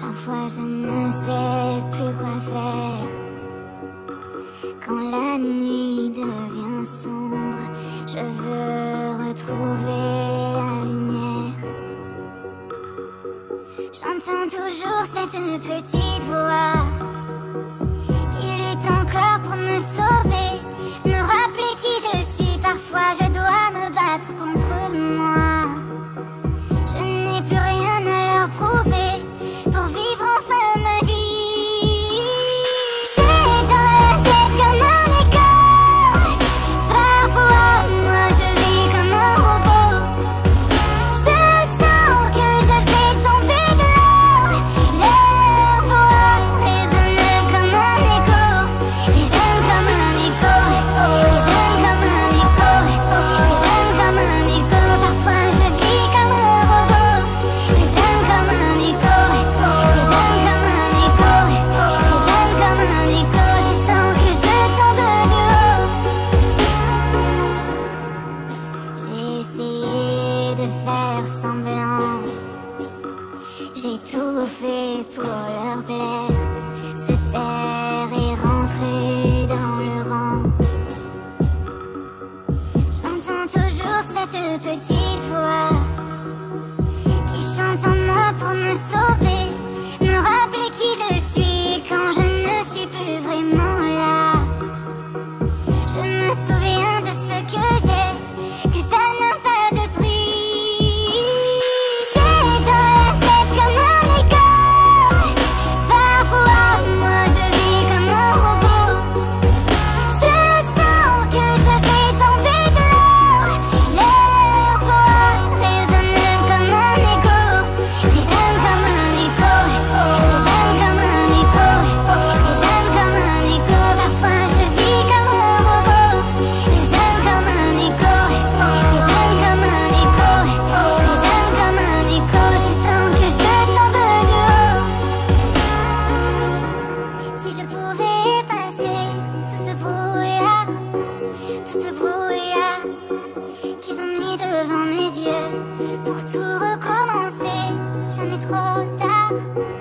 Parfois je ne sais plus quoi faire. Quand la nuit devient sombre, je veux retrouver la lumière. J'entends toujours cette petite voix. faire semblant. J'ai tout fait pour leur plaire, se taire et rentrer dans le rang. J'entends toujours cette petite voix qui chante en moi pour me sauver, me rappeler qui je suis quand je ne suis plus vraiment là. Je me souviens. Thank you.